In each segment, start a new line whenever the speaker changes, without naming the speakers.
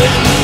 I'm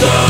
Monster